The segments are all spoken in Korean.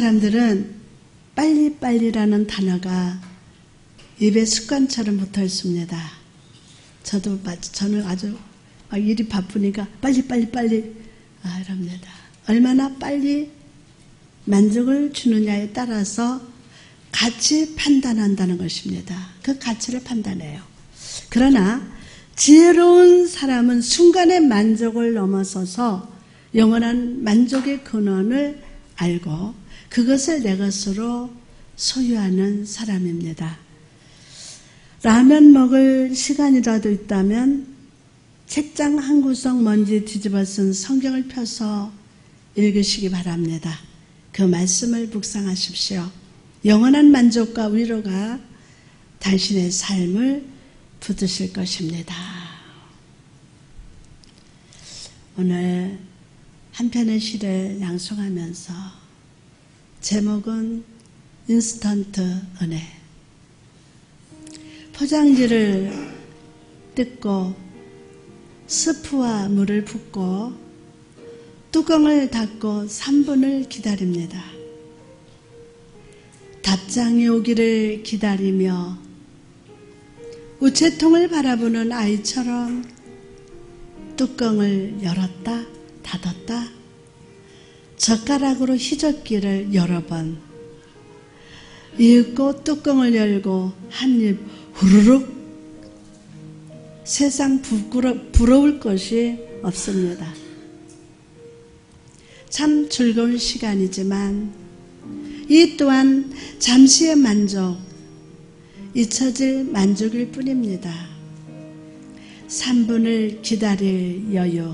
사람들은 빨리빨리라는 단어가 입에 습관처럼 붙어 있습니다. 저도 저는 아주 일이 바쁘니까 빨리 빨리 빨리 아, 이럽니다. 얼마나 빨리 만족을 주느냐에 따라서 가치 판단한다는 것입니다. 그 가치를 판단해요. 그러나 지혜로운 사람은 순간의 만족을 넘어서서 영원한 만족의 근원을 알고 그것을 내 것으로 소유하는 사람입니다. 라면 먹을 시간이라도 있다면 책장 한 구석 먼지 뒤집어 쓴 성경을 펴서 읽으시기 바랍니다. 그 말씀을 묵상하십시오. 영원한 만족과 위로가 당신의 삶을 붙으실 것입니다. 오늘 한 편의 시를 양송하면서 제목은 인스턴트 은혜. 포장지를 뜯고 스프와 물을 붓고 뚜껑을 닫고 3분을 기다립니다. 답장이 오기를 기다리며 우체통을 바라보는 아이처럼 뚜껑을 열었다 닫았다 젓가락으로 희젓기를 여러 번 읽고 뚜껑을 열고 한 입 후루룩 세상 부끄러, 부러울 것이 없습니다. 참 즐거운 시간이지만 이 또한 잠시의 만족, 잊혀질 만족일 뿐입니다. 3분을 기다릴 여유,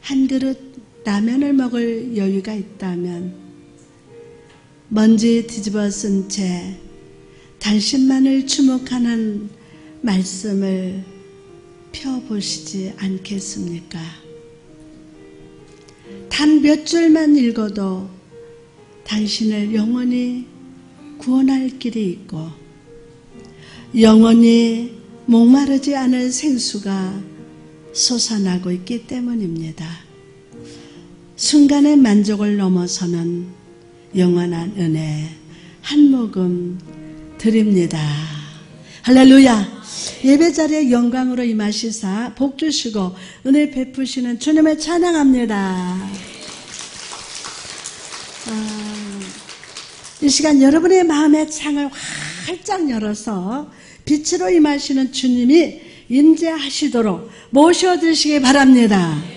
한 그릇 라면을 먹을 여유가 있다면 먼지 뒤집어 쓴 채 당신만을 주목하는 말씀을 펴보시지 않겠습니까? 단 몇 줄만 읽어도 당신을 영원히 구원할 길이 있고 영원히 목마르지 않을 생수가 솟아나고 있기 때문입니다. 순간의 만족을 넘어서는 영원한 은혜 한 모금 드립니다. 할렐루야. 예배 자리에 영광으로 임하시사 복 주시고 은혜 베푸시는 주님을 찬양합니다. 아, 이 시간 여러분의 마음의 창을 활짝 열어서 빛으로 임하시는 주님이 임재하시도록 모셔드시기 바랍니다.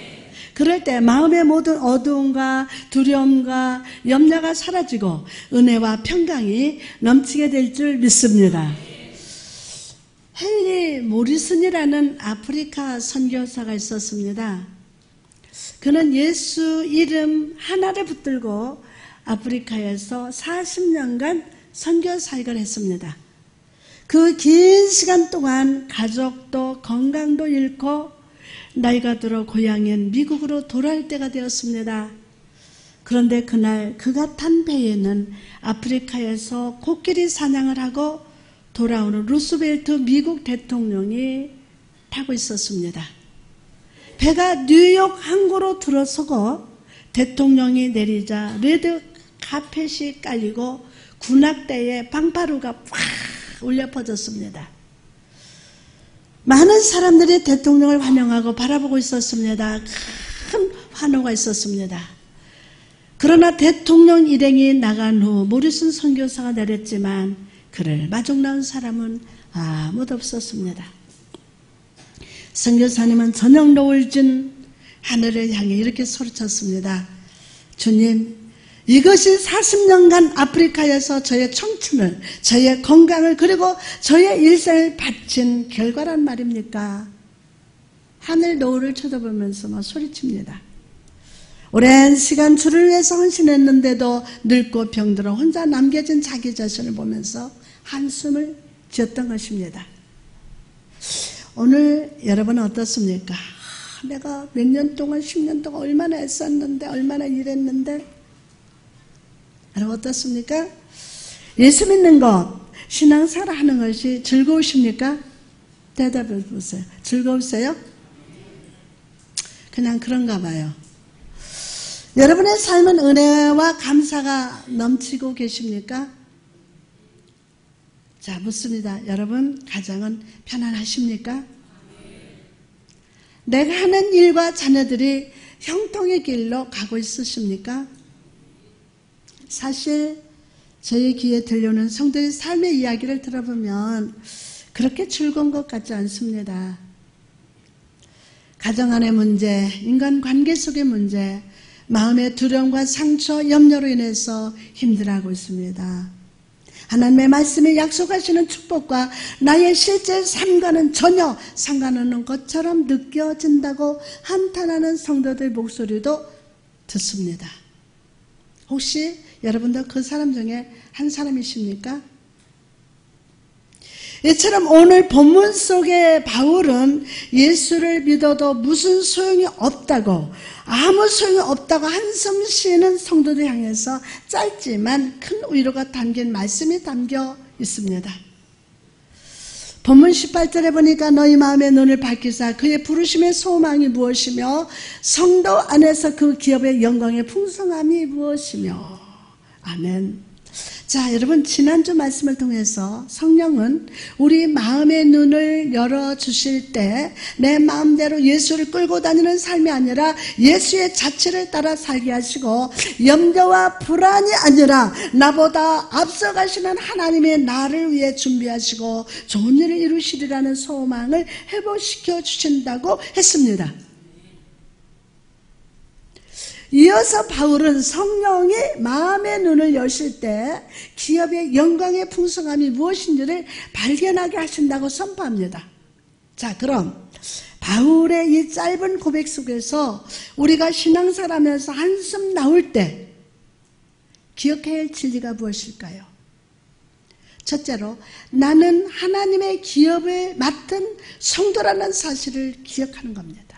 그럴 때 마음의 모든 어두움과 두려움과 염려가 사라지고 은혜와 평강이 넘치게 될 줄 믿습니다. 헨리 모리슨이라는 아프리카 선교사가 있었습니다. 그는 예수 이름 하나를 붙들고 아프리카에서 40년간 선교 사역을 했습니다. 그 긴 시간 동안 가족도 건강도 잃고 나이가 들어 고향인 미국으로 돌아올 때가 되었습니다. 그런데 그날 그가 탄 배에는 아프리카에서 코끼리 사냥을 하고 돌아오는 루스벨트 미국 대통령이 타고 있었습니다. 배가 뉴욕 항구로 들어서고 대통령이 내리자 레드 카펫이 깔리고 군악대의 팡파르가 팍 울려 퍼졌습니다. 많은 사람들이 대통령을 환영하고 바라보고 있었습니다. 큰 환호가 있었습니다. 그러나 대통령 일행이 나간 후 모리슨 선교사가 내렸지만 그를 마중 나온 사람은 아무도 없었습니다. 선교사님은 저녁 노을 진 하늘을 향해 이렇게 소리쳤습니다. 주님, 이것이 40년간 아프리카에서 저의 청춘을, 저의 건강을, 그리고 저의 일생을 바친 결과란 말입니까? 하늘 노을을 쳐다보면서 막 소리칩니다. 오랜 시간 주를 위해서 헌신했는데도 늙고 병들어 혼자 남겨진 자기 자신을 보면서 한숨을 지었던 것입니다. 오늘 여러분은 어떻습니까? 내가 몇 년 동안, 10년 동안 얼마나 애썼는데, 얼마나 일했는데, 여러분 어떻습니까? 예수 믿는 것, 신앙생활 하는 것이 즐거우십니까? 대답해 보세요. 즐거우세요? 그냥 그런가 봐요. 여러분의 삶은 은혜와 감사가 넘치고 계십니까? 자, 묻습니다. 여러분, 가정은 편안하십니까? 내가 하는 일과 자녀들이 형통의 길로 가고 있으십니까? 사실 저희 귀에 들려오는 성도의 삶의 이야기를 들어보면 그렇게 즐거운 것 같지 않습니다. 가정 안의 문제, 인간 관계 속의 문제, 마음의 두려움과 상처, 염려로 인해서 힘들어하고 있습니다. 하나님의 말씀에 약속하시는 축복과 나의 실제 삶과는 전혀 상관없는 것처럼 느껴진다고 한탄하는 성도들 목소리도 듣습니다. 혹시 여러분도 그 사람 중에 한 사람이십니까? 이처럼 오늘 본문 속에 바울은 예수를 믿어도 무슨 소용이 없다고 아무 소용이 없다고 한숨 쉬는 성도들 향해서 짧지만 큰 위로가 담긴 말씀이 담겨 있습니다. 본문 18절에 보니까 너희 마음의 눈을 밝히사 그의 부르심의 소망이 무엇이며 성도 안에서 그 기업의 영광의 풍성함이 무엇이며 아멘. 자, 여러분, 지난주 말씀을 통해서 성령은 우리 마음의 눈을 열어주실 때 내 마음대로 예수를 끌고 다니는 삶이 아니라 예수의 자체를 따라 살게 하시고 염려와 불안이 아니라 나보다 앞서가시는 하나님의 나를 위해 준비하시고 좋은 일을 이루시리라는 소망을 회복시켜 주신다고 했습니다. 이어서 바울은 성령이 마음의 눈을 여실 때 기업의 영광의 풍성함이 무엇인지를 발견하게 하신다고 선포합니다. 자, 그럼 바울의 이 짧은 고백 속에서 우리가 신앙사라면서 한숨 나올 때 기억해야 할 진리가 무엇일까요? 첫째로 나는 하나님의 기업을 맡은 성도라는 사실을 기억하는 겁니다.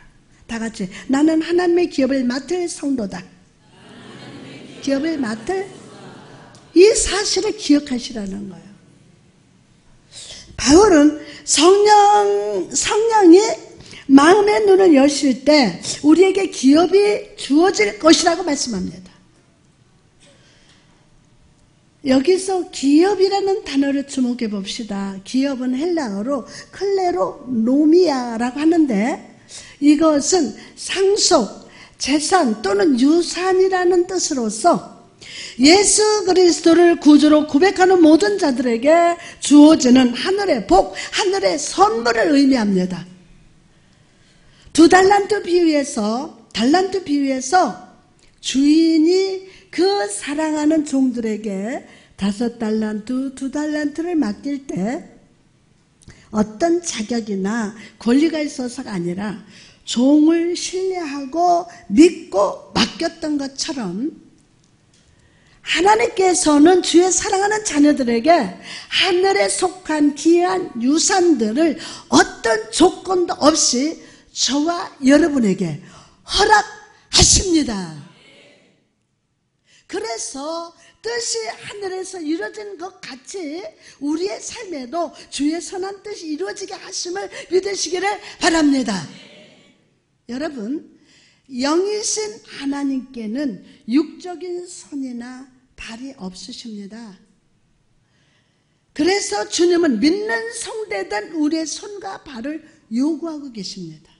다 같이 나는 하나님의 기업을 맡을 성도다. 기업을 맡을 이 사실을 기억하시라는 거예요. 바울은 성령 성령이 마음의 눈을 여실 때 우리에게 기업이 주어질 것이라고 말씀합니다. 여기서 기업이라는 단어를 주목해 봅시다. 기업은 헬라어로 클레로 노미아라고 하는데 이것은 상속, 재산 또는 유산이라는 뜻으로서 예수 그리스도를 구주로 고백하는 모든 자들에게 주어지는 하늘의 복, 하늘의 선물을 의미합니다. 두 달란트 비유에서 달란트 비유에서 주인이 그 사랑하는 종들에게 다섯 달란트, 두 달란트를 맡길 때 어떤 자격이나 권리가 있어서가 아니라 종을 신뢰하고 믿고 맡겼던 것처럼 하나님께서는 주의 사랑하는 자녀들에게 하늘에 속한 귀한 유산들을 어떤 조건도 없이 저와 여러분에게 허락하십니다. 그래서 뜻이 하늘에서 이루어진 것 같이 우리의 삶에도 주의 선한 뜻이 이루어지게 하심을 믿으시기를 바랍니다. 여러분, 영이신 하나님께는 육적인 손이나 발이 없으십니다. 그래서 주님은 믿는 성대된 우리의 손과 발을 요구하고 계십니다.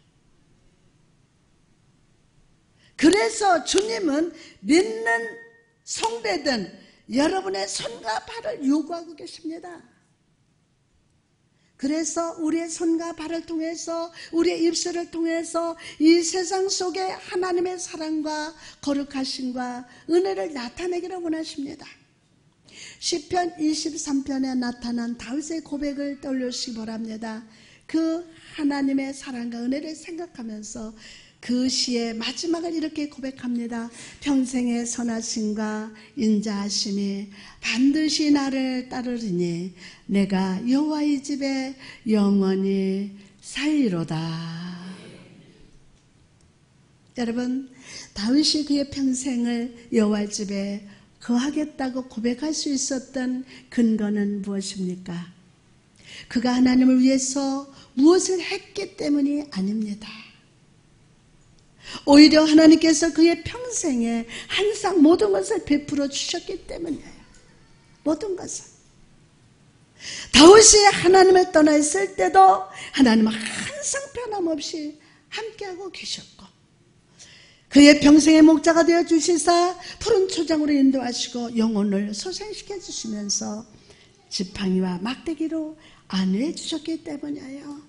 그래서 주님은 믿는 성대든 여러분의 손과 발을 요구하고 계십니다. 그래서 우리의 손과 발을 통해서 우리의 입술을 통해서 이 세상 속에 하나님의 사랑과 거룩하심과 은혜를 나타내기를 원하십니다. 시편 23편에 나타난 다윗의 고백을 떠올리시기 바랍니다. 그 하나님의 사랑과 은혜를 생각하면서 그 시의 마지막을 이렇게 고백합니다. 평생의 선하심과 인자하심이 반드시 나를 따르리니 내가 여호와의 집에 영원히 살리로다. 여러분 다윗이 그의 평생을 여호와 집에 거하겠다고 고백할 수 있었던 근거는 무엇입니까? 그가 하나님을 위해서 무엇을 했기 때문이 아닙니다. 오히려 하나님께서 그의 평생에 항상 모든 것을 베풀어 주셨기 때문이에요. 모든 것을. 다윗이 하나님을 떠나 있을 때도 하나님은 항상 변함없이 함께하고 계셨고 그의 평생의 목자가 되어 주시사 푸른 초장으로 인도하시고 영혼을 소생시켜 주시면서 지팡이와 막대기로 안내해 주셨기 때문이에요.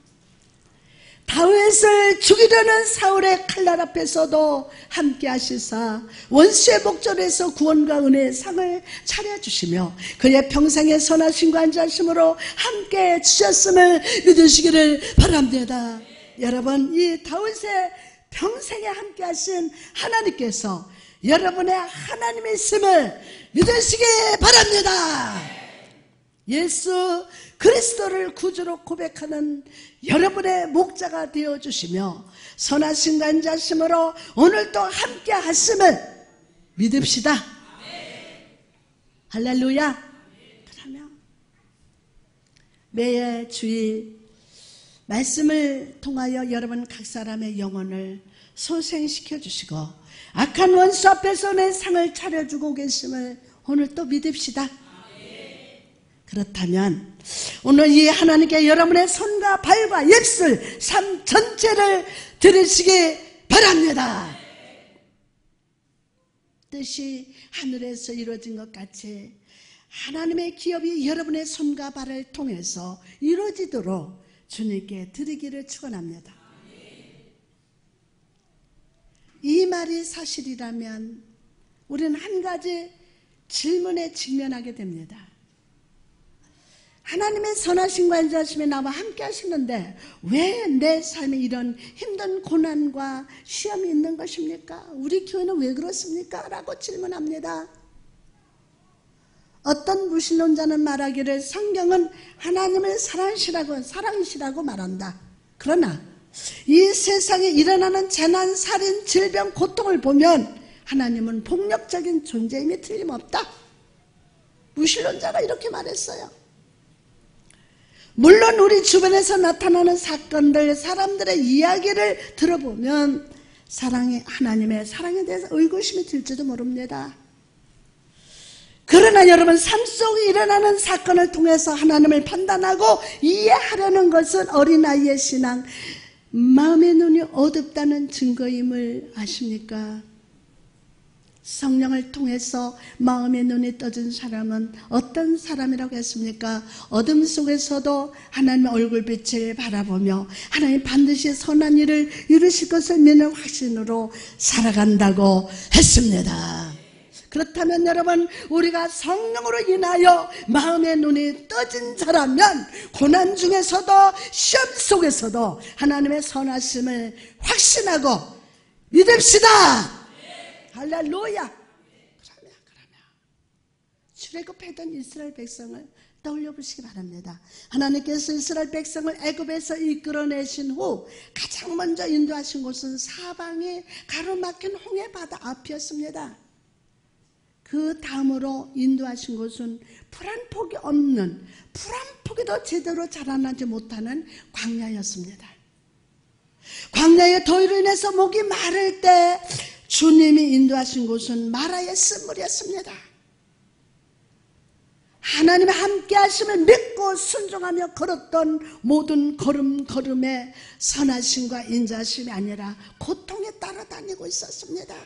다윗을 죽이려는 사울의 칼날 앞에서도 함께 하시사 원수의 목전에서 구원과 은혜의 상을 차려주시며 그의 평생의 선하심과 안전심으로 함께 주셨음을 믿으시기를 바랍니다. 여러분 이 다윗의 평생에 함께 하신 하나님께서 여러분의 하나님의 있음을 믿으시기 바랍니다. 예수 그리스도를 구주로 고백하는 여러분의 목자가 되어 주시며 선하신 간자심으로 오늘도 함께 하심을 믿읍시다. 할렐루야. 그러면 매일 주일 말씀을 통하여 여러분 각 사람의 영혼을 소생시켜 주시고 악한 원수 앞에서 내 상을 차려주고 계심을 오늘 또 믿읍시다. 그렇다면 오늘 이 하나님께 여러분의 손과 발과 입술, 삶 전체를 들으시기 바랍니다. 뜻이 하늘에서 이루어진 것 같이 하나님의 기업이 여러분의 손과 발을 통해서 이루어지도록 주님께 드리기를 축원합니다. 이 말이 사실이라면 우리는 한 가지 질문에 직면하게 됩니다. 하나님의 선하신 관자심에 나와 함께 하시는데 왜 내 삶에 이런 힘든 고난과 시험이 있는 것입니까? 우리 교회는 왜 그렇습니까? 라고 질문합니다. 어떤 무신론자는 말하기를 성경은 하나님을 사랑시라고 사랑이시라고 말한다. 그러나 이 세상에 일어나는 재난, 살인, 질병, 고통을 보면 하나님은 폭력적인 존재임이 틀림없다. 무신론자가 이렇게 말했어요. 물론 우리 주변에서 나타나는 사건들, 사람들의 이야기를 들어보면 사랑의 하나님의 사랑에 대해서 의구심이 들지도 모릅니다. 그러나 여러분 삶 속에 일어나는 사건을 통해서 하나님을 판단하고 이해하려는 것은 어린아이의 신앙, 마음의 눈이 어둡다는 증거임을 아십니까? 성령을 통해서 마음의 눈이 떠진 사람은 어떤 사람이라고 했습니까? 어둠 속에서도 하나님의 얼굴빛을 바라보며 하나님 반드시 선한 일을 이루실 것을 믿는 확신으로 살아간다고 했습니다. 그렇다면 여러분 우리가 성령으로 인하여 마음의 눈이 떠진 자라면 고난 중에서도 시험 속에서도 하나님의 선하심을 확신하고 믿읍시다. 할렐루야. 그러면 그러면 출애굽했던 이스라엘 백성을 떠올려 보시기 바랍니다. 하나님께서 이스라엘 백성을 애굽에서 이끌어내신 후 가장 먼저 인도하신 곳은 사방에 가로막힌 홍해 바다 앞이었습니다. 그 다음으로 인도하신 곳은 풀한 폭이 없는 풀한 폭이도 제대로 자라나지 못하는 광야였습니다. 광야의 더위로 인해서 목이 마를 때 주님이 인도하신 곳은 마라의 쓴물이었습니다. 하나님의 함께 하심을 믿고 순종하며 걸었던 모든 걸음걸음에 선하심과 인자심이 아니라 고통에 따라다니고 있었습니다.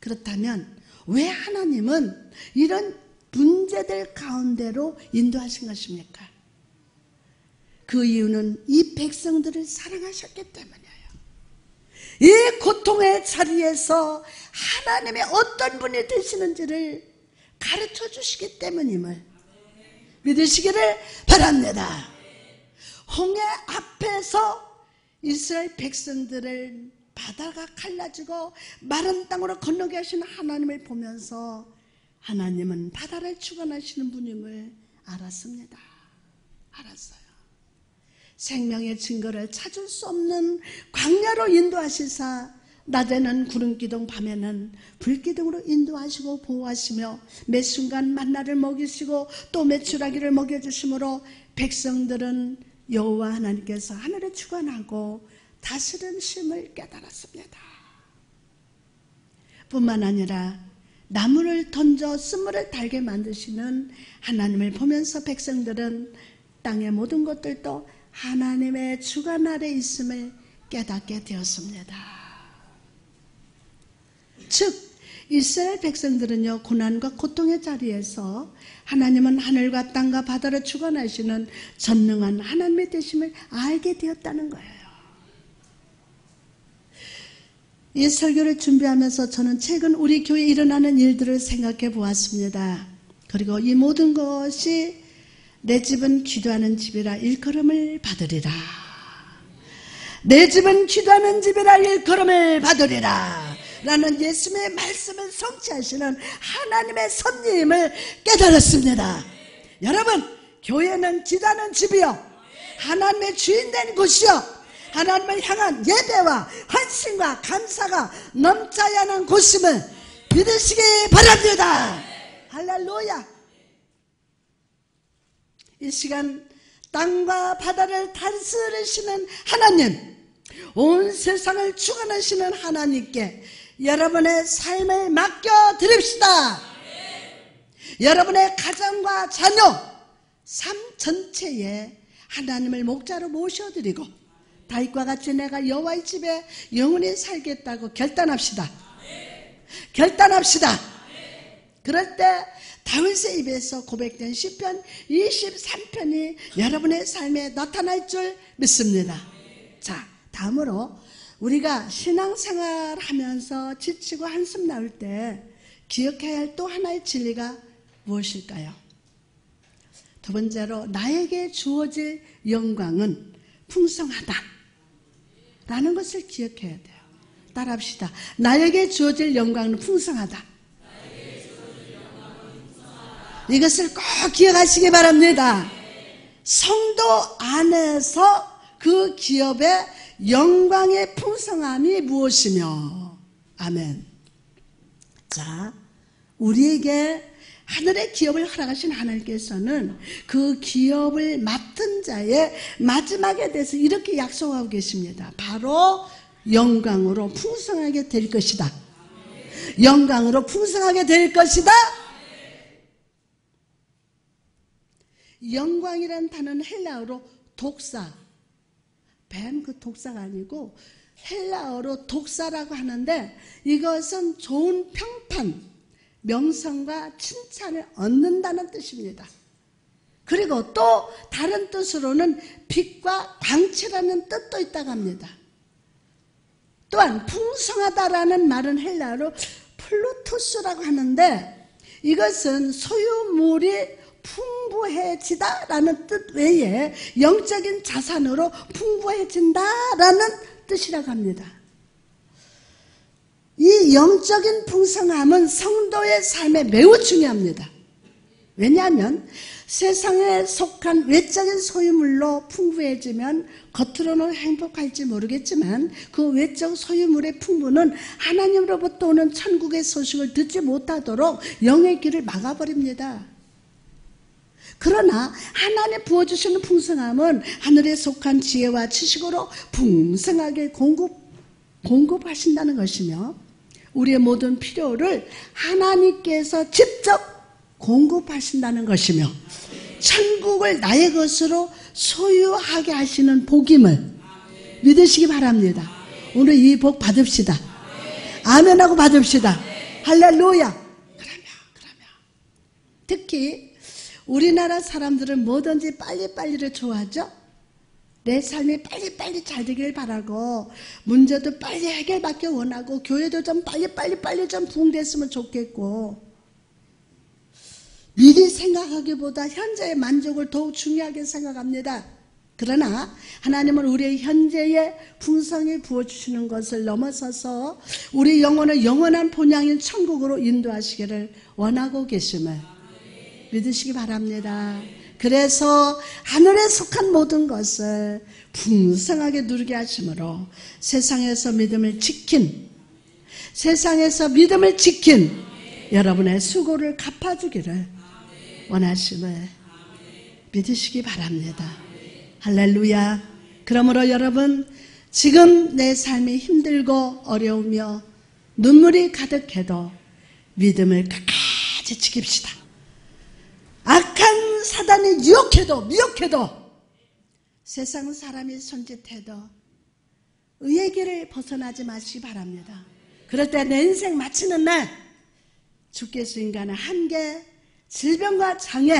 그렇다면 왜 하나님은 이런 문제들 가운데로 인도하신 것입니까? 그 이유는 이 백성들을 사랑하셨기 때문에 이 고통의 자리에서 하나님의 어떤 분이 되시는지를 가르쳐 주시기 때문임을 믿으시기를 바랍니다. 홍해 앞에서 이스라엘 백성들을 바다가 갈라지고 마른 땅으로 건너게 하신 하나님을 보면서 하나님은 바다를 주관하시는 분임을 알았습니다. 알았어요. 생명의 증거를 찾을 수 없는 광야로 인도하시사 낮에는 구름기둥 밤에는 불기둥으로 인도하시고 보호하시며 매 순간 만나를 먹이시고 또 매출하기를 먹여주심으로 백성들은 여호와 하나님께서 하늘에 주관하고 다스림심을 깨달았습니다. 뿐만 아니라 나무를 던져 쓴물을 달게 만드시는 하나님을 보면서 백성들은 땅의 모든 것들도 하나님의 주관 아래 있음을 깨닫게 되었습니다. 즉 이스라엘 백성들은요 고난과 고통의 자리에서 하나님은 하늘과 땅과 바다를 주관하시는 전능한 하나님의 되심을 알게 되었다는 거예요. 이 설교를 준비하면서 저는 최근 우리 교회에 일어나는 일들을 생각해 보았습니다. 그리고 이 모든 것이 내 집은 기도하는 집이라 일컬음을 받으리라. 내 집은 기도하는 집이라 일컬음을 받으리라. 라는 예수님의 말씀을 성취하시는 하나님의 선님을 깨달았습니다. 여러분, 교회는 기도하는 집이요. 하나님의 주인된 곳이요. 하나님을 향한 예배와 헌신과 감사가 넘쳐야 하는 곳임을 믿으시기 바랍니다. 할렐루야. 이 시간 땅과 바다를 다스리시는 하나님, 온 세상을 주관하시는 하나님께 여러분의 삶을 맡겨 드립시다. 여러분의 가정과 자녀, 삶 전체에 하나님을 목자로 모셔드리고 다윗과 같이 내가 여호와의 집에 영원히 살겠다고 결단합시다. 결단합시다. 그럴 때 다윗의 입에서 고백된 시편 23편이 여러분의 삶에 나타날 줄 믿습니다. 자, 다음으로 우리가 신앙생활 하면서 지치고 한숨 나올 때 기억해야 할 또 하나의 진리가 무엇일까요? 두 번째로 나에게 주어질 영광은 풍성하다. 라는 것을 기억해야 돼요. 따라합시다. 나에게 주어질 영광은 풍성하다. 이것을 꼭 기억하시기 바랍니다. 성도 안에서 그 기업의 영광의 풍성함이 무엇이며, 아멘. 자, 우리에게 하늘의 기업을 허락하신 하나님께서는 그 기업을 맡은 자의 마지막에 대해서 이렇게 약속하고 계십니다. 바로 영광으로 풍성하게 될 것이다. 영광으로 풍성하게 될 것이다. 영광이란 단어는 헬라어로 δόξα. 뱀 그 독사가 아니고 헬라어로 δόξα라고 하는데 이것은 좋은 평판, 명성과 칭찬을 얻는다는 뜻입니다. 그리고 또 다른 뜻으로는 빛과 광채라는 뜻도 있다고 합니다. 또한 풍성하다라는 말은 헬라어로 πλοῦτος라고 하는데 이것은 소유물이 풍부해지다라는 뜻 외에 영적인 자산으로 풍부해진다라는 뜻이라고 합니다. 이 영적인 풍성함은 성도의 삶에 매우 중요합니다. 왜냐하면 세상에 속한 외적인 소유물로 풍부해지면 겉으로는 행복할지 모르겠지만 그 외적 소유물의 풍부는 하나님으로부터 오는 천국의 소식을 듣지 못하도록 영의 길을 막아버립니다. 그러나 하나님 부어주시는 풍성함은 하늘에 속한 지혜와 지식으로 풍성하게 공급, 공급하신다는 것이며 우리의 모든 필요를 하나님께서 직접 공급하신다는 것이며 천국을 나의 것으로 소유하게 하시는 복임을 믿으시기 바랍니다. 오늘 이 복 받읍시다. 아멘하고 받읍시다. 할렐루야. 그러면 그러면 특히 우리나라 사람들은 뭐든지 빨리빨리를 좋아하죠. 내 삶이 빨리빨리 잘 되길 바라고 문제도 빨리 해결받기 원하고 교회도 좀 빨리빨리 빨리 좀 부흥됐으면 좋겠고 미리 생각하기보다 현재의 만족을 더욱 중요하게 생각합니다. 그러나 하나님은 우리의 현재의 풍성히 부어주시는 것을 넘어서서 우리 영혼을 영원한 본향인 천국으로 인도하시기를 원하고 계심을 믿으시기 바랍니다. 그래서 하늘에 속한 모든 것을 풍성하게 누리게 하심으로 세상에서 믿음을 지킨 세상에서 믿음을 지킨 여러분의 수고를 갚아주기를 원하심을 믿으시기 바랍니다. 할렐루야. 그러므로 여러분 지금 내 삶이 힘들고 어려우며 눈물이 가득해도 믿음을 끝까지 지킵시다. 악한 사단이 유혹해도 미혹해도 세상 사람이 손짓해도 의의 길을 벗어나지 마시기 바랍니다. 그럴 때 내 인생 마치는 날 주께서 인간의 한계, 질병과 장애,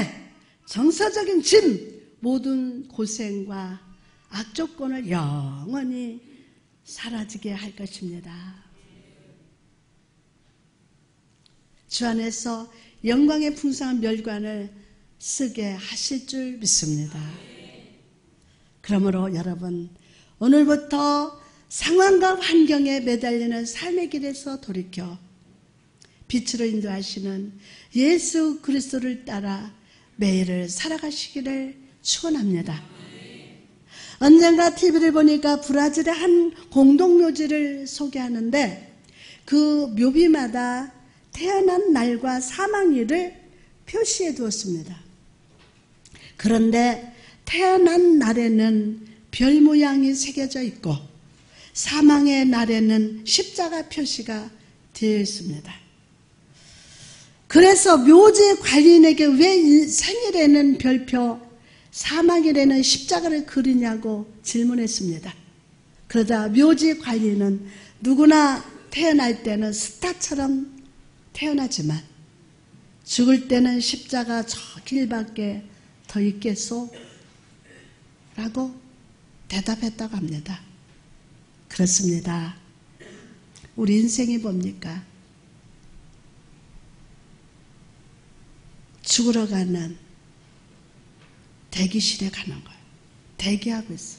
정서적인 짐, 모든 고생과 악조건을 영원히 사라지게 할 것입니다. 주 안에서 영광의 풍성한 멸관을 쓰게 하실 줄 믿습니다. 그러므로 여러분, 오늘부터 상황과 환경에 매달리는 삶의 길에서 돌이켜 빛으로 인도하시는 예수 그리스도를 따라 매일을 살아가시기를 축원합니다. 언젠가 TV를 보니까 브라질의 한 공동묘지를 소개하는데 그 묘비마다 태어난 날과 사망일을 표시해 두었습니다. 그런데 태어난 날에는 별 모양이 새겨져 있고 사망의 날에는 십자가 표시가 되어 있습니다. 그래서 묘지 관리인에게 왜 생일에는 별표, 사망일에는 십자가를 그리냐고 질문했습니다. 그러자 묘지 관리는 누구나 태어날 때는 스타처럼 태어나지만 죽을 때는 십자가 저 길밖에 더 있겠소? 라고 대답했다고 합니다. 그렇습니다. 우리 인생이 뭡니까? 죽으러 가는 대기실에 가는 거예요. 대기하고 있어.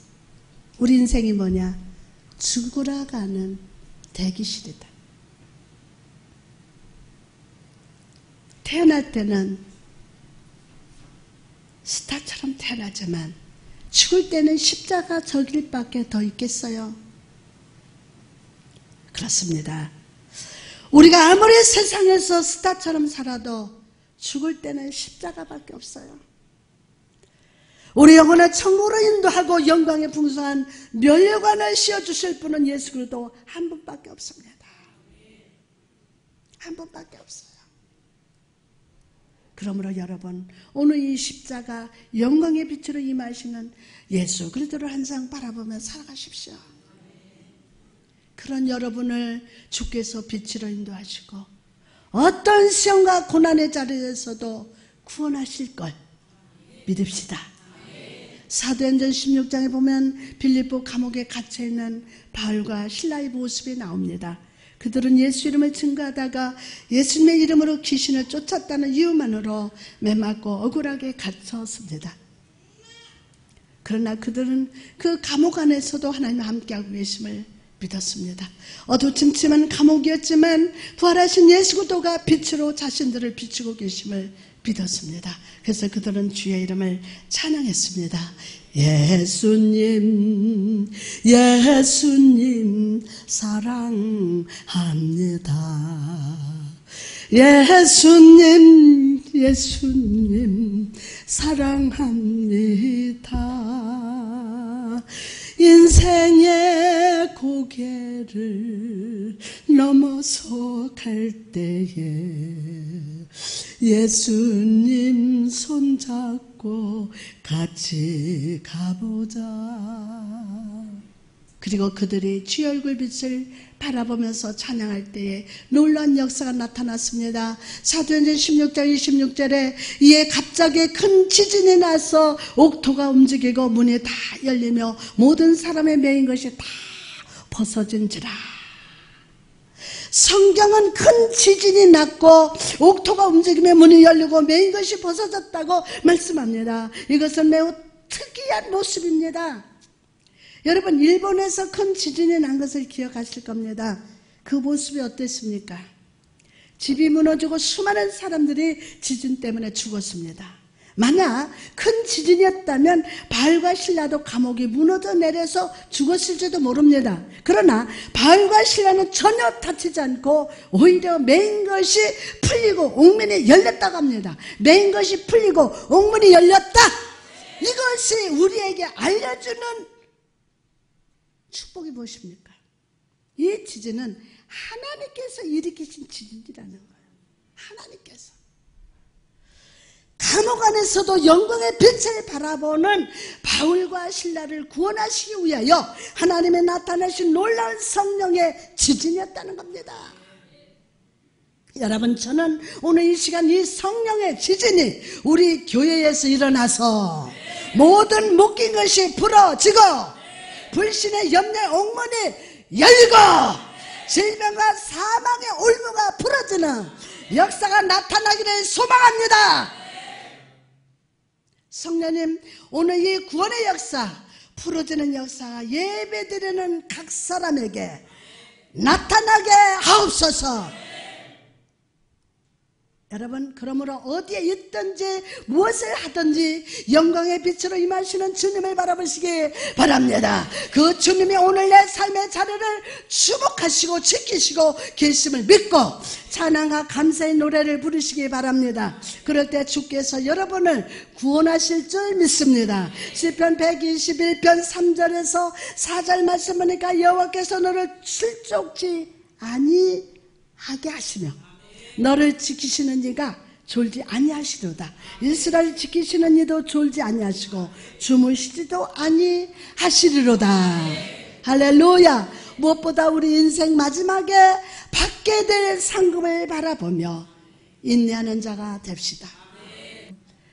우리 인생이 뭐냐? 죽으러 가는 대기실이다. 태어날 때는 스타처럼 태어나지만 죽을 때는 십자가 저 길 밖에 더 있겠어요? 그렇습니다. 우리가 아무리 세상에서 스타처럼 살아도 죽을 때는 십자가밖에 없어요. 우리 영혼을 천국으로 인도하고 영광의 풍성한 멸관을 씌워주실 분은 예수 그리스도 한 분밖에 없습니다. 한 분밖에 없어요. 그러므로 여러분 오늘 이 십자가 영광의 빛으로 임하시는 예수 그리스도를 항상 바라보며 살아가십시오. 그런 여러분을 주께서 빛으로 인도하시고 어떤 시험과 고난의 자리에서도 구원하실 걸 믿읍시다. 사도행전 16장에 보면 빌립보 감옥에 갇혀 있는 바울과 신라의 모습이 나옵니다. 그들은 예수 이름을 증거하다가 예수님의 이름으로 귀신을 쫓았다는 이유만으로 매맞고 억울하게 갇혔습니다. 그러나 그들은 그 감옥 안에서도 하나님과 함께하고 계심을 믿었습니다. 어두침침한 감옥이었지만 부활하신 예수 그리스도가 빛으로 자신들을 비추고 계심을 믿었습니다. 그래서 그들은 주의 이름을 찬양했습니다. 예수님, 예수님, 사랑합니다. 예수님, 예수님, 사랑합니다. 인생의 고개를 넘어서 갈 때에 예수님 손잡고 같이 가보자. 그리고 그들이 주 얼굴 빛을 바라보면서 찬양할 때에 놀라운 역사가 나타났습니다. 사도행전 16장 26절에 이에 갑자기 큰 지진이 나서 옥토가 움직이고 문이 다 열리며 모든 사람의 매인 것이 다 벗어진지라. 성경은 큰 지진이 났고 옥토가 움직이며 문이 열리고 매인 것이 벗어졌다고 말씀합니다. 이것은 매우 특이한 모습입니다. 여러분 일본에서 큰 지진이 난 것을 기억하실 겁니다. 그 모습이 어땠습니까? 집이 무너지고 수많은 사람들이 지진 때문에 죽었습니다. 만약 큰 지진이었다면 바울과 신라도 감옥이 무너져 내려서 죽었을지도 모릅니다. 그러나 바울과 신라는 전혀 다치지 않고 오히려 맨 것이 풀리고 옥문이 열렸다고 합니다. 맨 것이 풀리고 옥문이 열렸다. 이것이 우리에게 알려주는 축복이 무엇입니까? 이 지진은 하나님께서 일으키신 지진이라는 거예요. 하나님 감옥 안에서도 영광의 빛을 바라보는 바울과 신라를 구원하시기 위하여 하나님의 나타내신 놀라운 성령의 지진이었다는 겁니다. 여러분 저는 오늘 이 시간 이 성령의 지진이 우리 교회에서 일어나서 모든 묶인 것이 풀어지고 불신의 염려 옥문이 열리고 질병과 사망의 올무가 풀어지는 역사가 나타나기를 소망합니다. 성령님 오늘 이 구원의 역사 풀어지는 역사가 예배드리는 각 사람에게 나타나게 하옵소서. 여러분 그러므로 어디에 있든지 무엇을 하든지 영광의 빛으로 임하시는 주님을 바라보시기 바랍니다. 그 주님이 오늘 내 삶의 자리를 주목하시고 지키시고 계심을 믿고 찬양과 감사의 노래를 부르시기 바랍니다. 그럴 때 주께서 여러분을 구원하실 줄 믿습니다. 시편 121편 3절에서 4절 말씀 보니까 여호와께서 너를 출족지 아니하게 하시며 너를 지키시는 이가 졸지 아니하시도다. 이스라엘 지키시는 이도 졸지 아니하시고 주무시지도 아니하시리로다. 할렐루야. 무엇보다 우리 인생 마지막에 받게 될 상급을 바라보며 인내하는 자가 됩시다.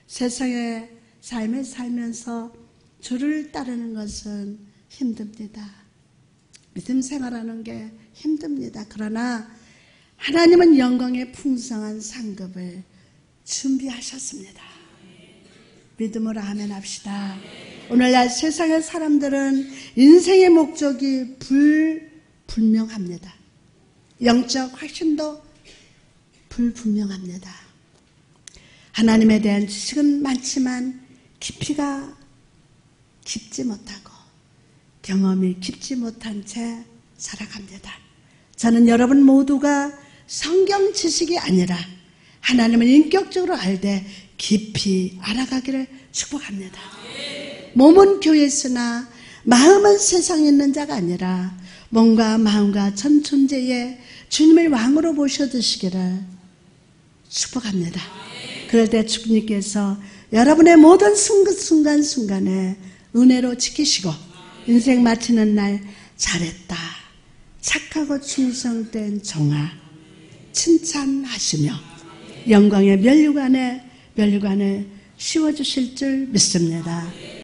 세상의 삶을 살면서 주를 따르는 것은 힘듭니다. 믿음 생활하는 게 힘듭니다. 그러나 하나님은 영광의 풍성한 상급을 준비하셨습니다. 믿음으로 하면 합시다. 오늘날 세상의 사람들은 인생의 목적이 불분명합니다. 영적 확신도 불분명합니다. 하나님에 대한 지식은 많지만 깊이가 깊지 못하고 경험이 깊지 못한 채 살아갑니다. 저는 여러분 모두가 성경 지식이 아니라 하나님을 인격적으로 알되 깊이 알아가기를 축복합니다. 몸은 교회에 있으나 마음은 세상에 있는 자가 아니라 몸과 마음과 전 존재에 주님을 왕으로 모셔드시기를 축복합니다. 그럴 때 주님께서 여러분의 모든 순간순간에 은혜로 지키시고 인생 마치는 날 잘했다. 착하고 충성된 정아 칭찬하시며 영광의 멸류관에 멸류관을 씌워주실 줄 믿습니다.